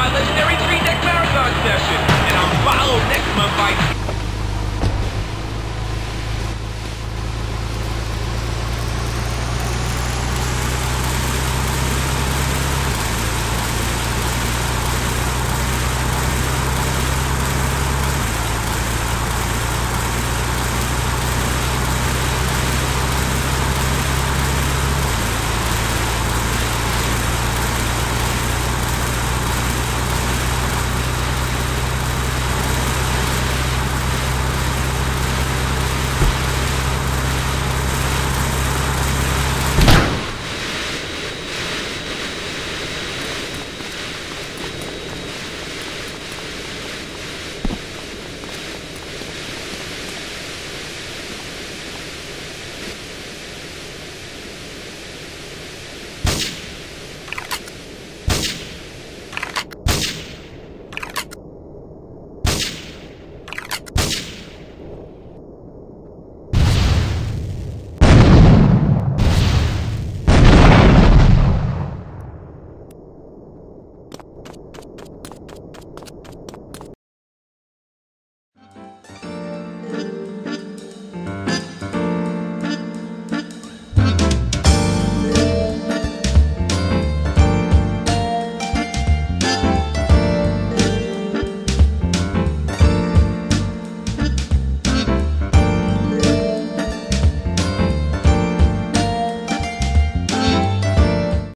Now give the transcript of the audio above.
violation.